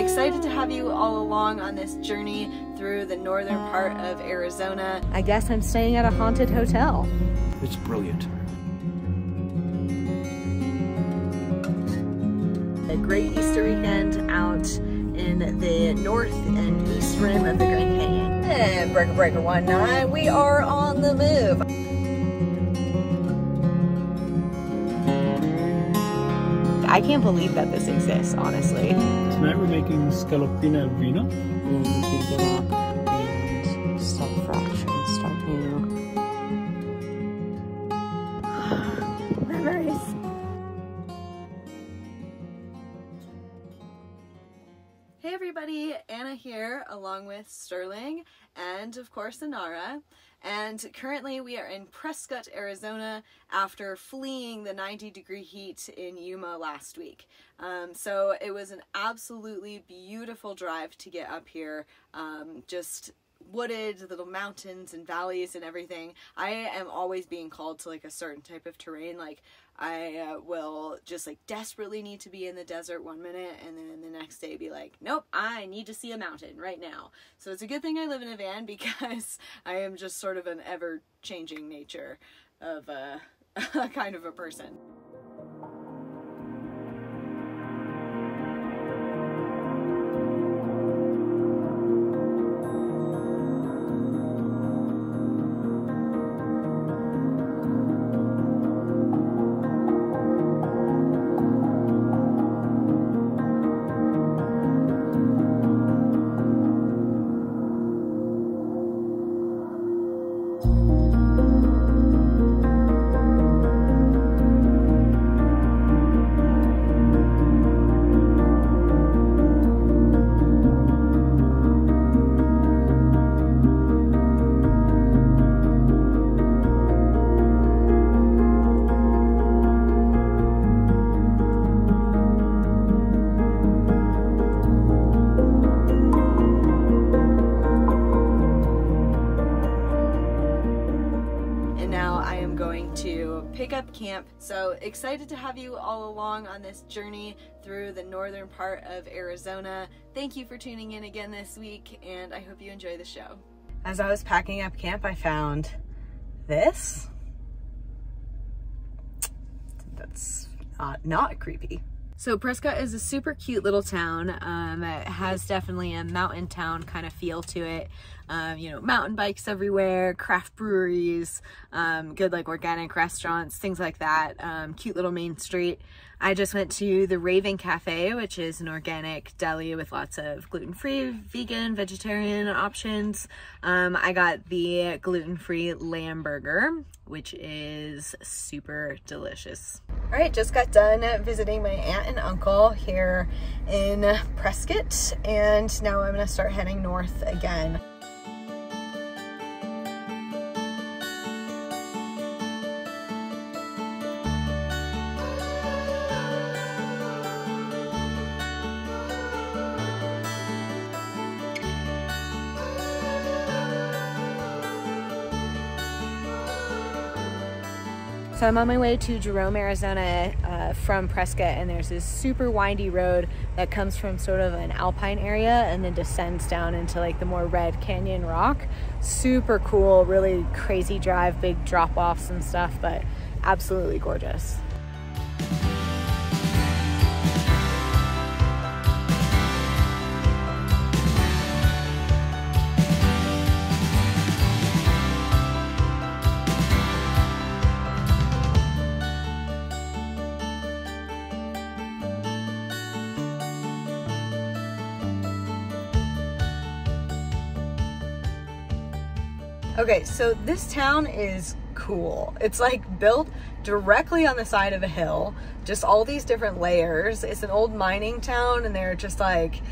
excited to have you all along on this journey through the northern part of Arizona. I guess I'm staying at a haunted hotel. It's brilliant. A great Easter weekend out in the north and east rim of the Grand Canyon. And Breaker Breaker 19, we are on the move. I can't believe that this exists, honestly. Tonight we're making scaloppina al vino. And heat it up and start fresh start new. Memories. Hey everybody, Anna here along with Sterling and of course Inara. And currently we are in Prescott, Arizona after fleeing the 90 degree heat in Yuma last week. Um, so it was an absolutely beautiful drive to get up here. Um, just wooded little mountains and valleys and everything. I am always being called to like a certain type of terrain. Like I uh, will just like desperately need to be in the desert one minute and then the next day be like, nope, I need to see a mountain right now. So it's a good thing I live in a van because I am just sort of an ever changing nature of uh, a kind of a person. Camp. So excited to have you all along on this journey through the northern part of Arizona. Thank you for tuning in again this week, and I hope you enjoy the show. As I was packing up camp, I found this. That's not, not creepy. So Prescott is a super cute little town. Um, it has definitely a mountain town kind of feel to it. Um, you know, mountain bikes everywhere, craft breweries, um, good like organic restaurants, things like that. Um, cute little main street. I just went to the Raven Cafe, which is an organic deli with lots of gluten-free, vegan, vegetarian options. Um, I got the gluten-free lamb burger, which is super delicious. All right, just got done visiting my aunt and uncle here in Prescott, and now I'm gonna start heading north again. So I'm on my way to Jerome, Arizona uh, from Prescott, and there's this super windy road that comes from sort of an alpine area and then descends down into like the more red canyon rock. Super cool, really crazy drive, big drop offs and stuff, but absolutely gorgeous. Okay, so this town is cool. It's like built directly on the side of a hill, just all these different layers. It's an old mining town and they're just like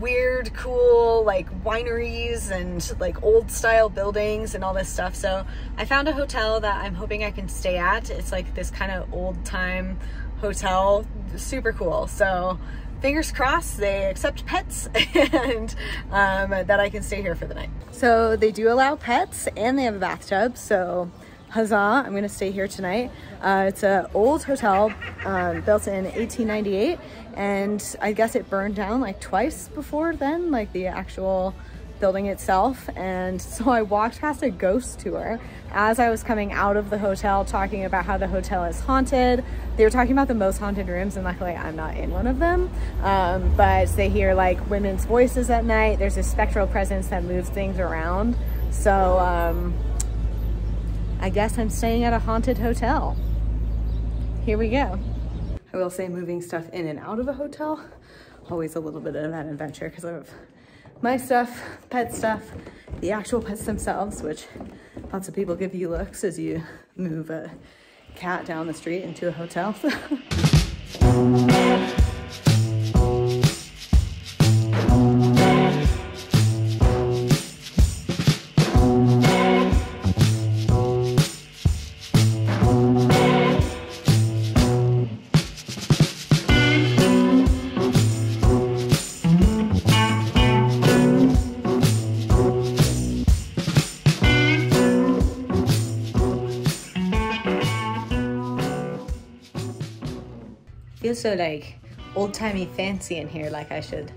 weird, cool, like wineries and like old style buildings and all this stuff. So I found a hotel that I'm hoping I can stay at. It's like this kind of old time hotel, super cool. So fingers crossed they accept pets and um, that I can stay here for the night. So they do allow pets and they have a bathtub. So huzzah, I'm gonna stay here tonight. Uh, it's an old hotel um, built in 1898 and I guess it burned down like twice before then, like the actual building itself. And so I walked past a ghost tour as I was coming out of the hotel talking about how the hotel is haunted. They were talking about the most haunted rooms and luckily I'm not in one of them. Um, but they hear like women's voices at night. There's a spectral presence that moves things around. So um, I guess I'm staying at a haunted hotel. Here we go. I will say moving stuff in and out of a hotel, always a little bit of an adventure because of my stuff, pet stuff, the actual pets themselves, which lots of people give you looks as you move a cat down the street into a hotel. so like old-timey fancy in here like I should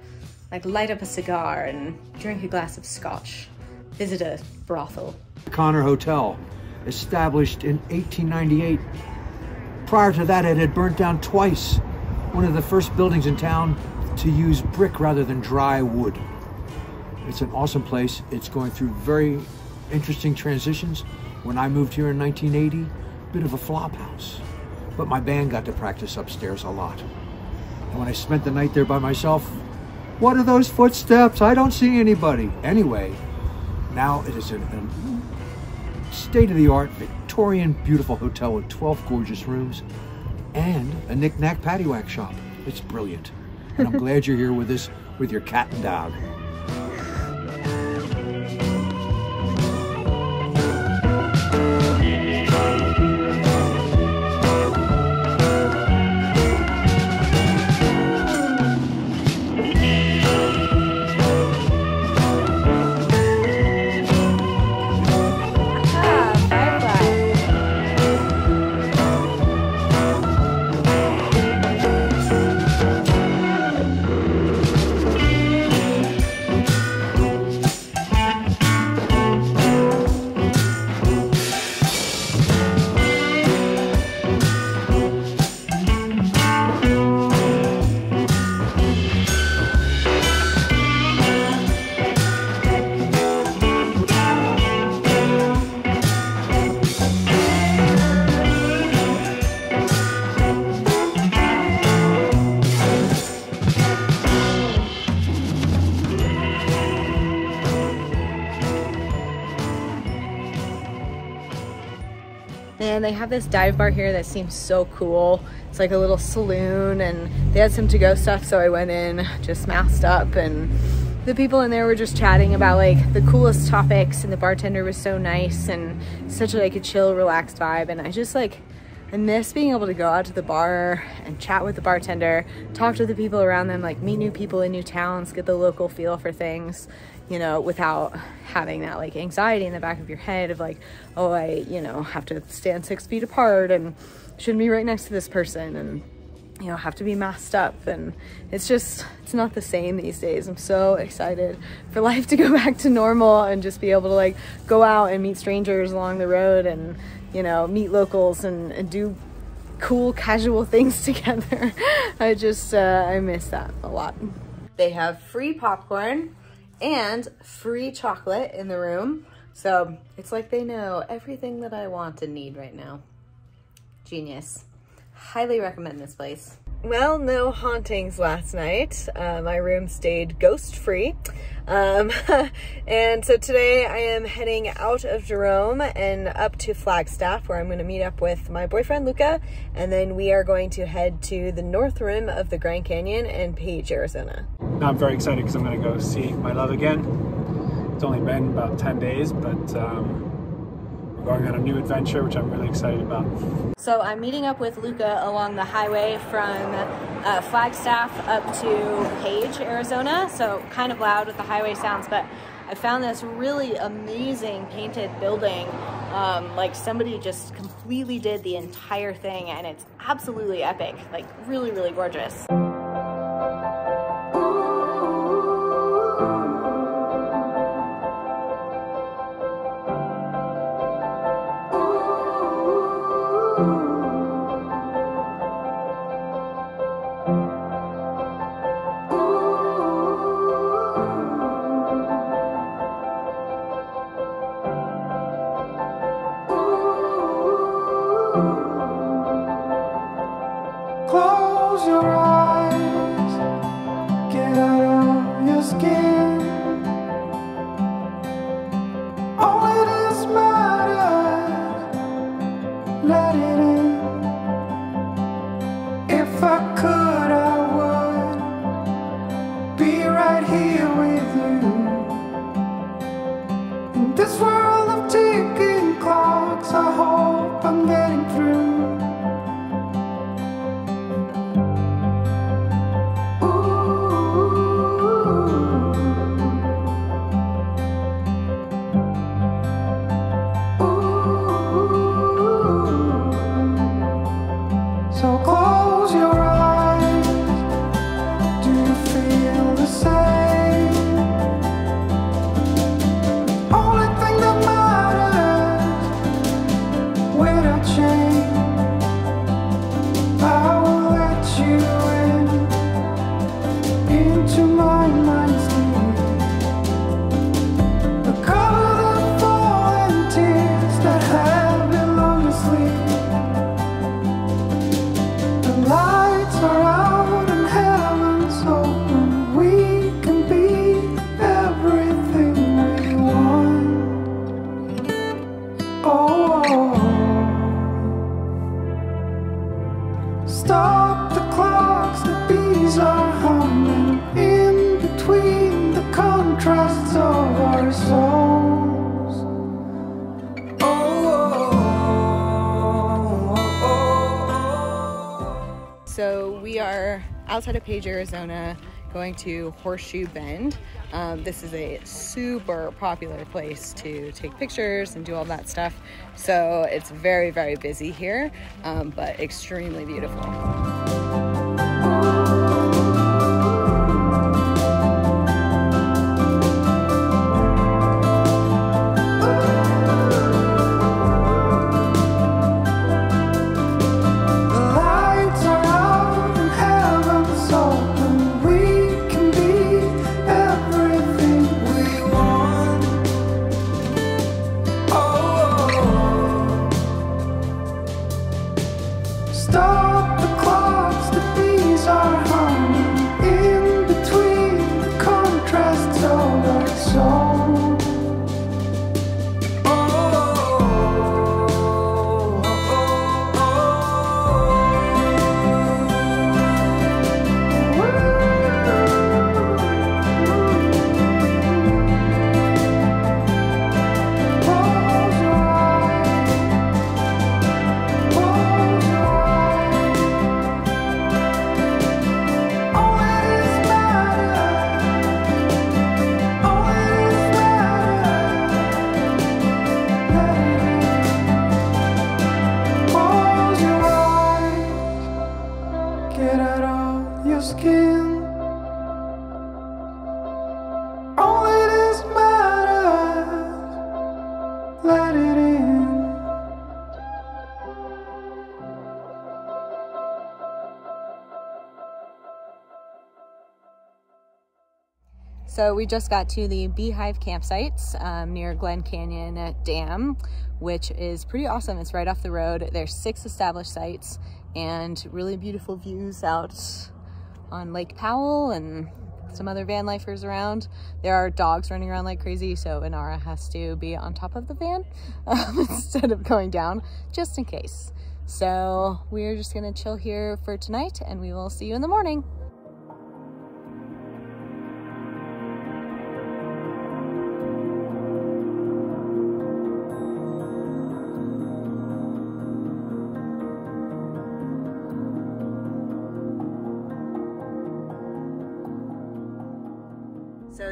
like light up a cigar and drink a glass of scotch, visit a brothel. Connor Hotel, established in 1898. Prior to that, it had burnt down twice. One of the first buildings in town to use brick rather than dry wood. It's an awesome place. It's going through very interesting transitions. When I moved here in 1980, bit of a flop house but my band got to practice upstairs a lot. And when I spent the night there by myself, what are those footsteps? I don't see anybody. Anyway, now it is a, a state-of-the-art, Victorian, beautiful hotel with 12 gorgeous rooms and a knick-knack paddywhack shop. It's brilliant. And I'm glad you're here with us with your cat and dog. And they have this dive bar here that seems so cool. It's like a little saloon and they had some to-go stuff so I went in just masked up and the people in there were just chatting about like the coolest topics and the bartender was so nice and such like a chill relaxed vibe and I just like I miss being able to go out to the bar and chat with the bartender, talk to the people around them, like meet new people in new towns, get the local feel for things you know, without having that like anxiety in the back of your head of like, oh, I, you know, have to stand six feet apart and shouldn't be right next to this person and, you know, have to be masked up. And it's just, it's not the same these days. I'm so excited for life to go back to normal and just be able to like go out and meet strangers along the road and, you know, meet locals and, and do cool casual things together. I just, uh, I miss that a lot. They have free popcorn and free chocolate in the room. So it's like they know everything that I want and need right now. Genius. Highly recommend this place. Well, no hauntings last night. Uh, my room stayed ghost free. Um, and so today I am heading out of Jerome and up to Flagstaff where I'm going to meet up with my boyfriend Luca and then we are going to head to the north rim of the Grand Canyon in Page, Arizona. I'm very excited because I'm going to go see my love again. It's only been about 10 days, but um, we're going on a new adventure, which I'm really excited about. So I'm meeting up with Luca along the highway from uh, Flagstaff up to Page, Arizona. So kind of loud with the highway sounds, but I found this really amazing painted building Um, like somebody just completely did the entire thing and it's absolutely epic. Like really, really gorgeous. Outside of Page, Arizona, going to Horseshoe Bend. Um, this is a super popular place to take pictures and do all that stuff. So it's very, very busy here, um, but extremely beautiful. So we just got to the Beehive campsites um, near Glen Canyon Dam, which is pretty awesome. It's right off the road. There's six established sites and really beautiful views out on Lake Powell and some other van lifers around. There are dogs running around like crazy, so Inara has to be on top of the van um, instead of going down, just in case. So we're just gonna chill here for tonight and we will see you in the morning.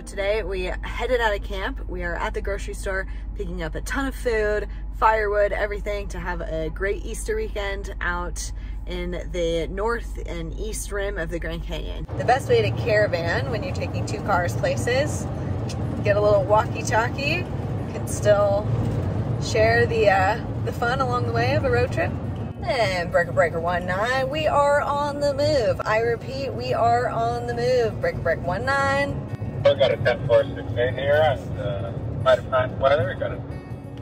Today we headed out of camp. We are at the grocery store picking up a ton of food firewood, everything to have a great Easter weekend out in the north and east rim of the Grand Canyon. The best way to caravan when you're taking two cars places, get a little walkie-talkie, can still share the uh, the fun along the way of a road trip. And Breaker Breaker 19, we are on the move. I repeat, we are on the move. Breaker Breaker 19. We got a 10.468 here and uh, might have nice weather. We've got a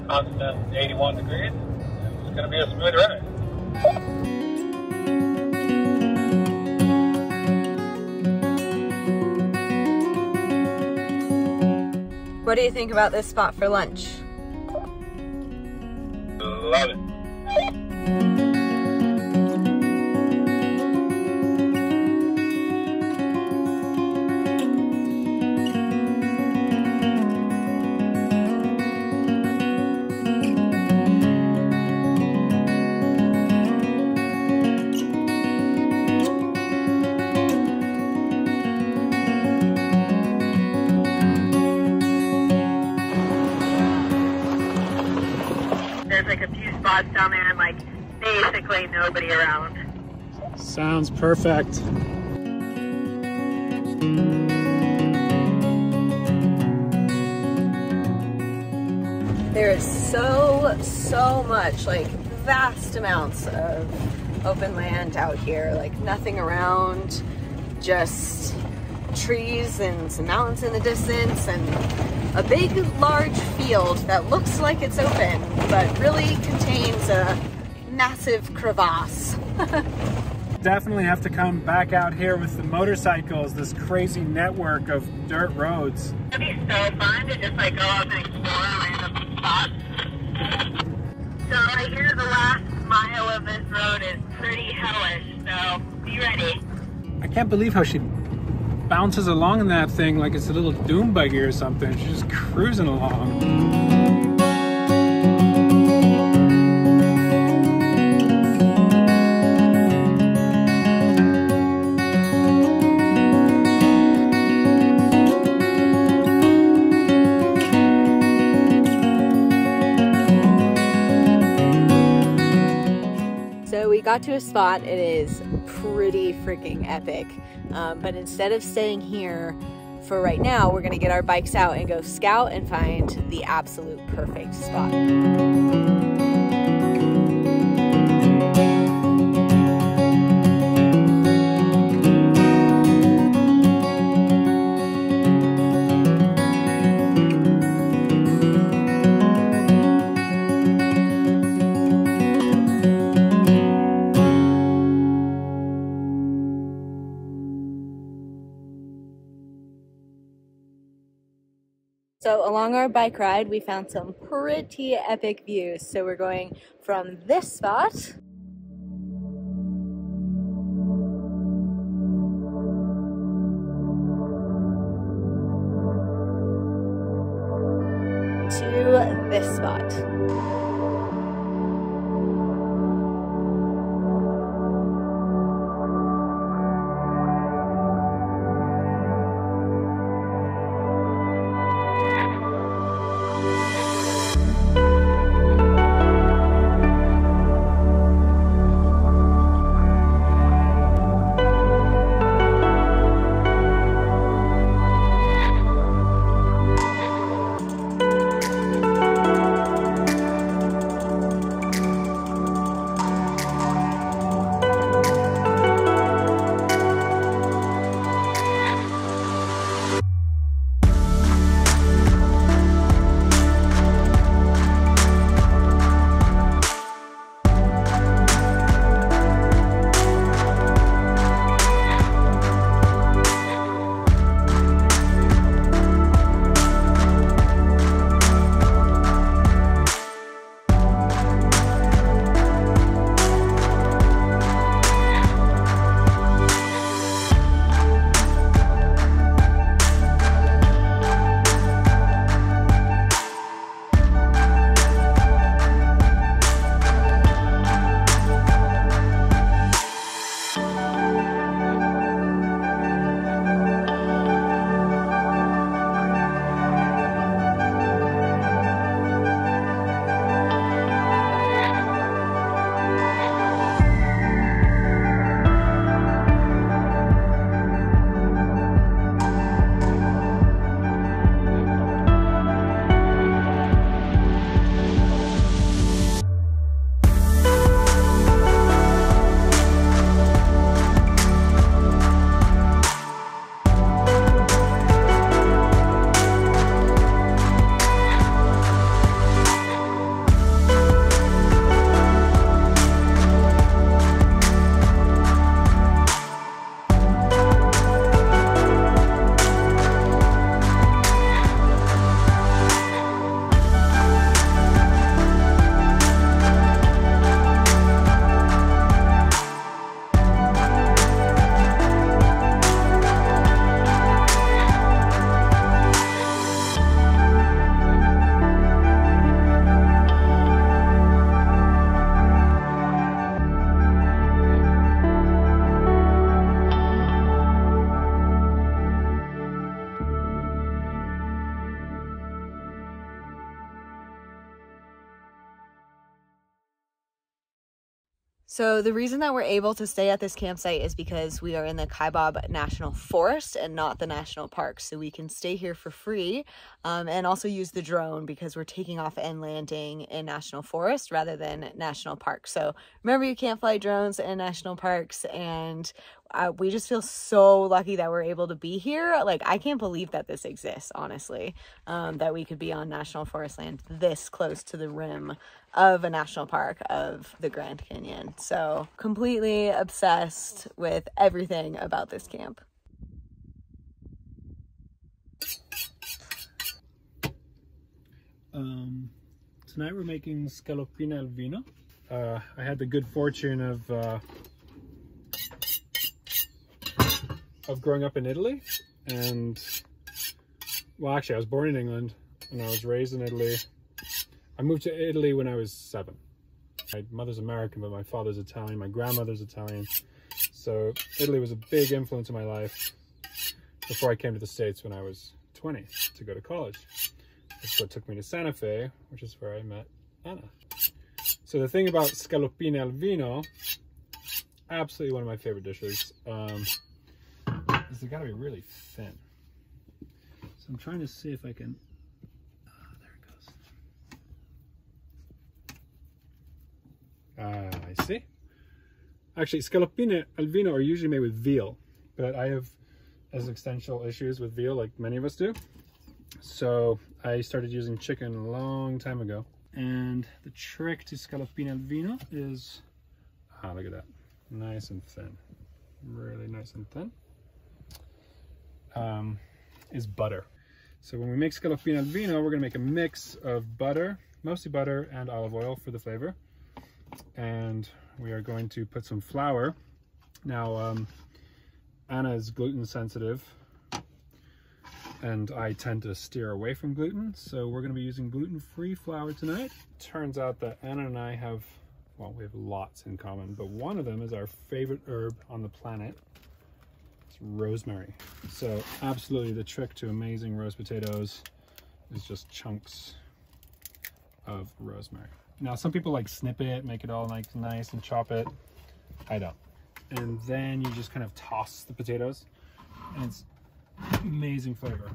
constant 81 degrees. It's going to be a smooth ride. What do you think about this spot for lunch? Sounds perfect. There is so, so much, like vast amounts of open land out here. Like nothing around, just trees and some mountains in the distance and a big, large field that looks like it's open, but really contains a massive crevasse. Definitely have to come back out here with the motorcycles, this crazy network of dirt roads. It'd be so fun to just like go up and explore random spots. So right here, the last mile of this road is pretty hellish, so be ready. I can't believe how she bounces along in that thing like it's a little doom buggy or something. She's just cruising along. Got to a spot. It is pretty freaking epic. Um, but instead of staying here for right now, we're gonna get our bikes out and go scout and find the absolute perfect spot. So along our bike ride, we found some pretty epic views. So we're going from this spot So the reason that we're able to stay at this campsite is because we are in the Kaibab National Forest and not the national park. So we can stay here for free um, and also use the drone because we're taking off and landing in national forest rather than national park. So remember you can't fly drones in national parks and uh, we just feel so lucky that we're able to be here. Like, I can't believe that this exists, honestly, um, that we could be on national forest land this close to the rim of a national park of the Grand Canyon. So, completely obsessed with everything about this camp. Um, tonight we're making scaloppina al vino. Uh, I had the good fortune of uh, of growing up in Italy, and well, actually, I was born in England and I was raised in Italy. I moved to Italy when I was seven. My mother's American, but my father's Italian. My grandmother's Italian. So Italy was a big influence in my life before I came to the States when I was 20 to go to college. That's what took me to Santa Fe, which is where I met Anna. So the thing about scaloppine al vino, absolutely one of my favorite dishes, um, is they gotta be really thin. So I'm trying to see if I can, ah, there it goes. Ah, I see. Actually, scaloppine al vino are usually made with veal, but I have as existential issues with veal like many of us do. So I started using chicken a long time ago. And the trick to scaloppine al vino is, ah, look at that. Nice and thin. Really nice and thin. Um, is butter. So when we make scaloppine al vino, we're gonna make a mix of butter, mostly butter and olive oil for the flavor. And we are going to put some flour. Now, um, Anna is gluten sensitive, and I tend to steer away from gluten. So we're gonna be using gluten-free flour tonight. Turns out that Anna and I have, well, we have lots in common, but one of them is our favorite herb on the planet. Rosemary. So absolutely the trick to amazing roast potatoes is just chunks of rosemary. Now some people like snip it, make it all like nice and chop it. I don't. And then you just kind of toss the potatoes and it's amazing flavor.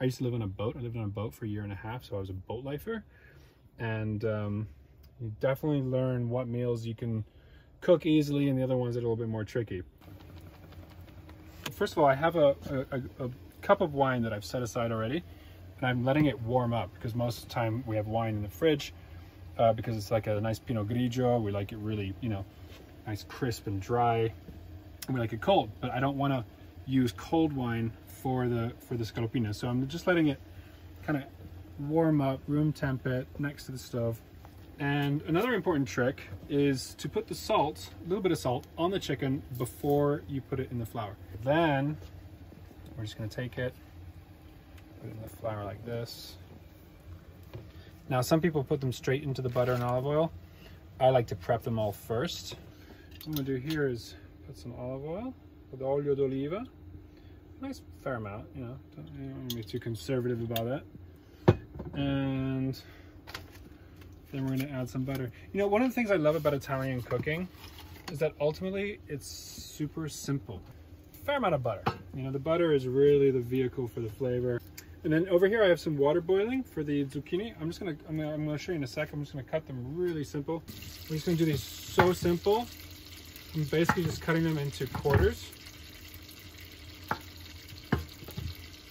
I used to live on a boat. I lived on a boat for a year and a half, so I was a boat lifer. And um, you definitely learn what meals you can cook easily and the other ones that are a little bit more tricky. First of all, I have a, a, a cup of wine that I've set aside already, and I'm letting it warm up because most of the time we have wine in the fridge uh, because it's like a nice Pinot Grigio. We like it really, you know, nice crisp and dry, and we like it cold. But I don't want to use cold wine for the for the scaloppina. So I'm just letting it kind of warm up, room temp it next to the stove. And another important trick is to put the salt, a little bit of salt, on the chicken before you put it in the flour. Then we're just gonna take it, put it in the flour like this. Now some people put them straight into the butter and olive oil. I like to prep them all first. What I'm gonna do here is put some olive oil with olio d'oliva. Nice fair amount, you know, don't, don't be too conservative about it. And then we're gonna add some butter. You know, one of the things I love about Italian cooking is that ultimately it's super simple. Fair amount of butter. You know, the butter is really the vehicle for the flavor. And then over here I have some water boiling for the zucchini. I'm just gonna, I'm gonna, I'm gonna show you in a sec. I'm just gonna cut them really simple. I'm just gonna do these so simple. I'm basically just cutting them into quarters.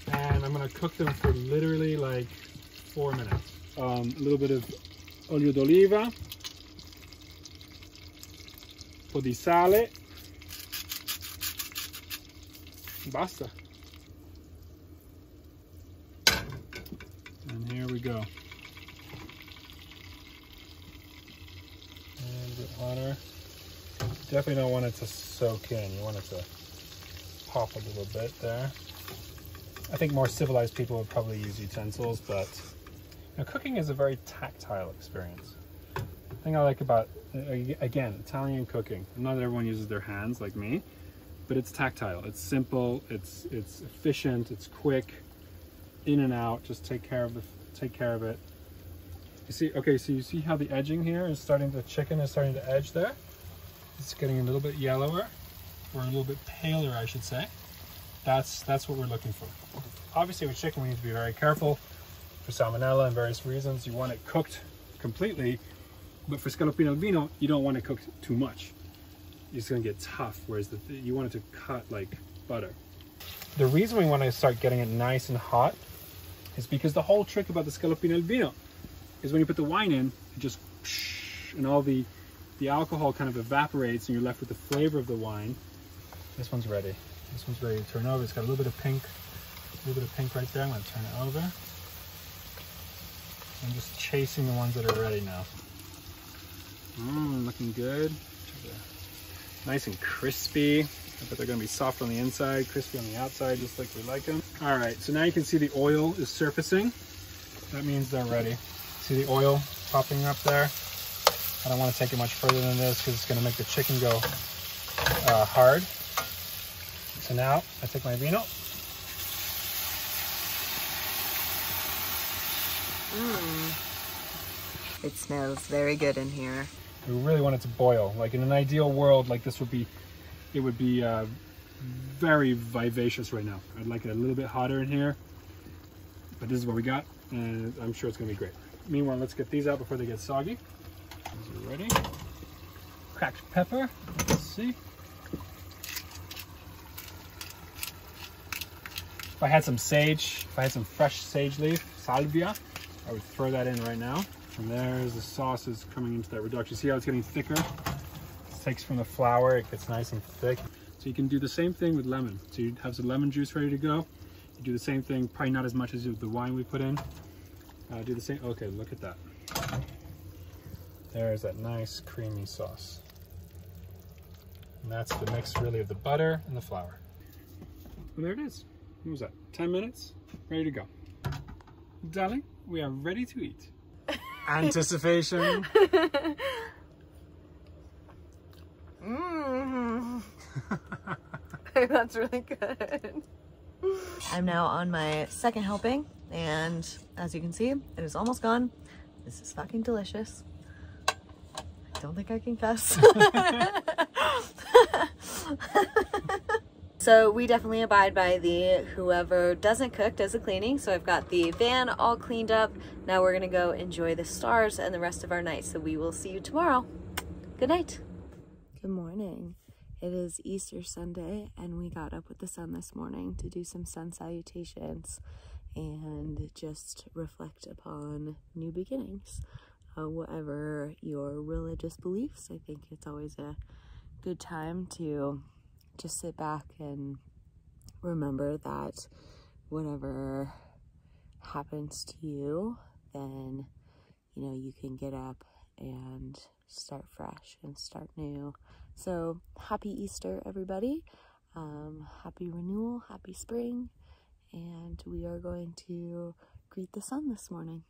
And I'm gonna cook them for literally like four minutes. Um, a little bit of olio d'oliva, un po' di sale, basta. And here we go. Definitely don't want it to soak in. You want it to pop a little bit there. I think more civilized people would probably use utensils, but now, cooking is a very tactile experience. The thing I like about, uh, again, Italian cooking, not everyone uses their hands like me, but it's tactile. It's simple, it's it's efficient, it's quick, in and out, just take care of the take care of it. You see, okay, so you see how the edging here is starting, the chicken is starting to edge there? it's getting a little bit yellower, or a little bit paler, I should say. That's that's what we're looking for. Obviously, with chicken, we need to be very careful for salmonella and various reasons. You want it cooked completely, but for scallopino al vino, you don't want it cooked too much. It's going to get tough, whereas the, you want it to cut like butter. The reason we want to start getting it nice and hot is because the whole trick about the scallopino al vino is when you put the wine in, it just and all the the alcohol kind of evaporates and you're left with the flavor of the wine. This one's ready. This one's ready to turn over. It's got a little bit of pink, a little bit of pink right there. I'm to turn it over. I'm just chasing the ones that are ready now. Mmm, looking good. Nice and crispy. I bet they're gonna be soft on the inside, crispy on the outside, just like we like them. All right, so now you can see the oil is surfacing. That means they're ready. See the oil popping up there? I don't want to take it much further than this because it's to make the chicken go uh, hard. So now I take my vino. It smells very good in here. We really want it to boil. Like in an ideal world, like this would be, it would be uh, very vivacious right now. I'd like it a little bit hotter in here, but this is what we got, and I'm sure it's gonna be great. Meanwhile, let's get these out before they get soggy. These are ready. Cracked pepper, let's see. If I had some sage, if I had some fresh sage leaf, salvia, I would throw that in right now. And there's the sauces coming into that reduction. See how it's getting thicker? It takes from the flour, it gets nice and thick. So you can do the same thing with lemon. So you have some lemon juice ready to go. You do the same thing, probably not as much as the wine we put in. Uh, do the same, okay, look at that. There's that nice creamy sauce. And that's the mix really of the butter and the flour. And there it is. What was that, 10 minutes? Ready to go. Darling, we are ready to eat. Anticipation. Mmm. That's really good. I'm now on my second helping, and as you can see, it is almost gone. This is fucking delicious. I don't think I can cuss. So we definitely abide by the whoever doesn't cook does the cleaning. So I've got the van all cleaned up. Now we're gonna go enjoy the stars and the rest of our night. So we will see you tomorrow. Good night. Good morning. It is Easter Sunday and we got up with the sun this morning to do some sun salutations and just reflect upon new beginnings. Uh, whatever your religious beliefs, I think it's always a good time to just sit back and remember that whatever happens to you, then you know you can get up and start fresh and start new. So happy Easter, everybody! Um, happy renewal, happy spring, and we are going to greet the sun this morning.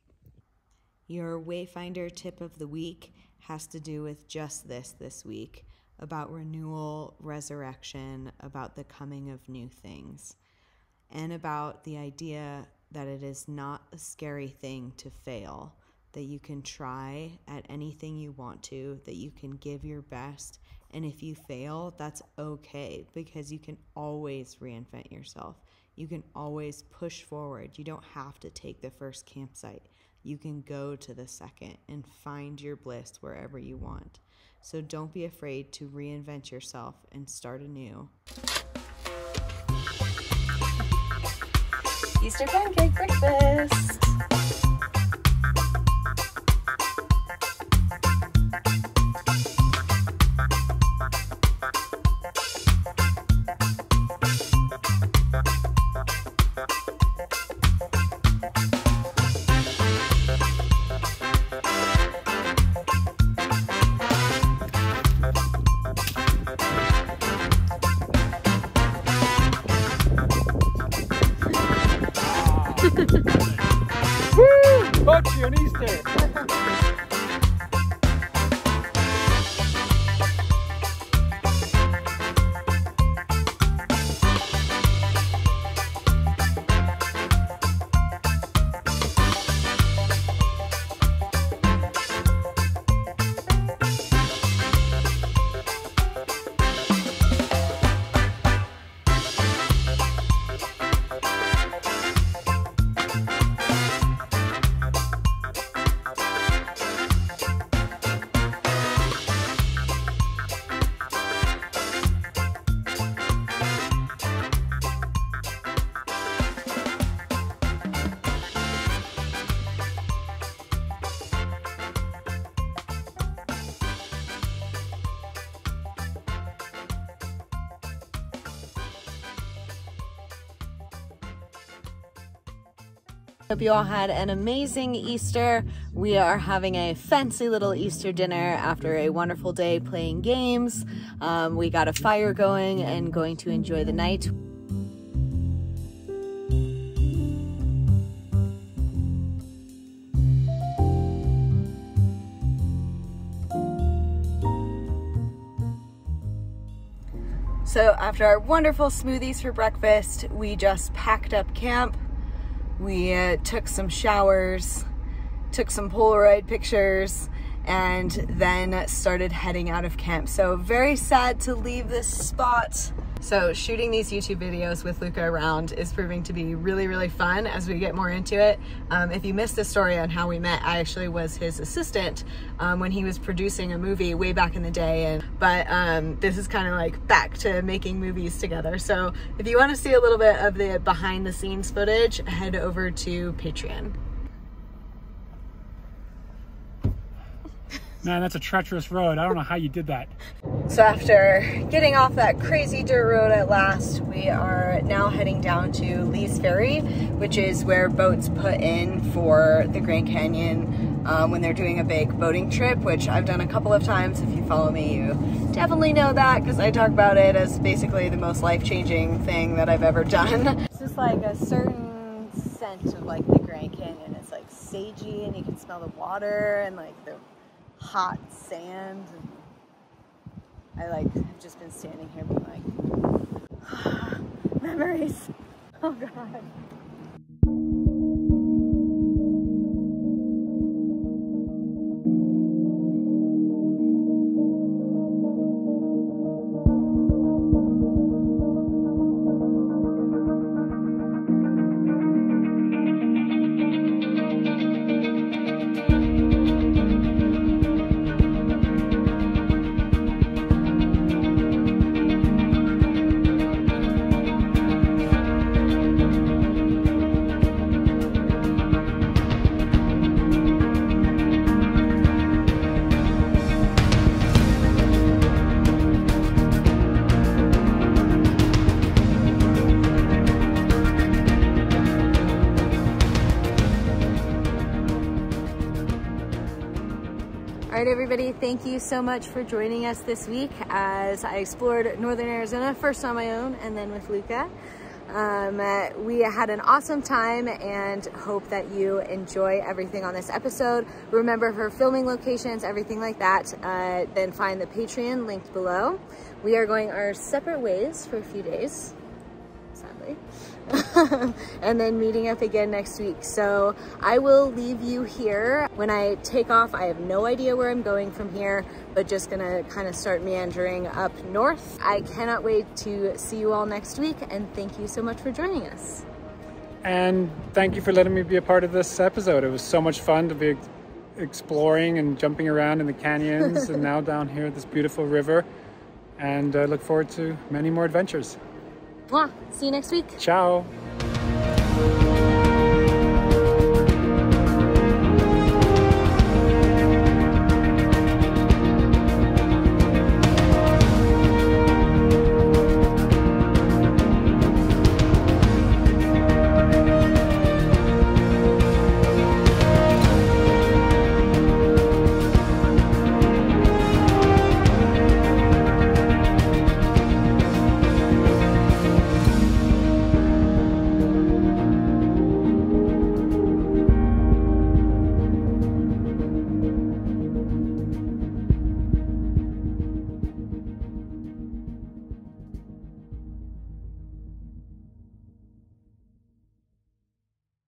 Your Wayfinder tip of the week has to do with just this this week about renewal, resurrection, about the coming of new things, and about the idea that it is not a scary thing to fail, that you can try at anything you want to, that you can give your best. And if you fail, that's okay because you can always reinvent yourself. You can always push forward. You don't have to take the first campsite. You can go to the second and find your bliss wherever you want. So don't be afraid to reinvent yourself and start anew. Easter pancake breakfast. Hope you all had an amazing Easter. We are having a fancy little Easter dinner after a wonderful day playing games. Um, we got a fire going and going to enjoy the night. So after our wonderful smoothies for breakfast, we just packed up camp. We uh, took some showers, took some Polaroid pictures, and then started heading out of camp. So very sad to leave this spot. So shooting these YouTube videos with Luca around is proving to be really, really fun as we get more into it. Um, if you missed the story on how we met, I actually was his assistant um, when he was producing a movie way back in the day. And But um, this is kind of like back to making movies together. So if you want to see a little bit of the behind the scenes footage, head over to Patreon. Man, that's a treacherous road. I don't know how you did that. So after getting off that crazy dirt road at last, we are now heading down to Lee's Ferry, which is where boats put in for the Grand Canyon um, when they're doing a big boating trip, which I've done a couple of times. If you follow me, you definitely know that because I talk about it as basically the most life-changing thing that I've ever done. It's just like a certain scent of like the Grand Canyon. It's like sagey and you can smell the water and like the hot sand. And I like have just been standing here being like, memories. Oh God. Right, everybody, thank you so much for joining us this week as I explored Northern Arizona, first on my own and then with Luca. Um, uh, we had an awesome time and hope that you enjoy everything on this episode. Remember for filming locations, everything like that, uh, then find the Patreon linked below. We are going our separate ways for a few days, sadly. and then meeting up again next week. So I will leave you here. When I take off, I have no idea where I'm going from here, but just gonna kind of start meandering up north. I cannot wait to see you all next week and thank you so much for joining us. And thank you for letting me be a part of this episode. It was so much fun to be exploring and jumping around in the canyons and now down here at this beautiful river. And I look forward to many more adventures. Mwah. See you next week. Ciao.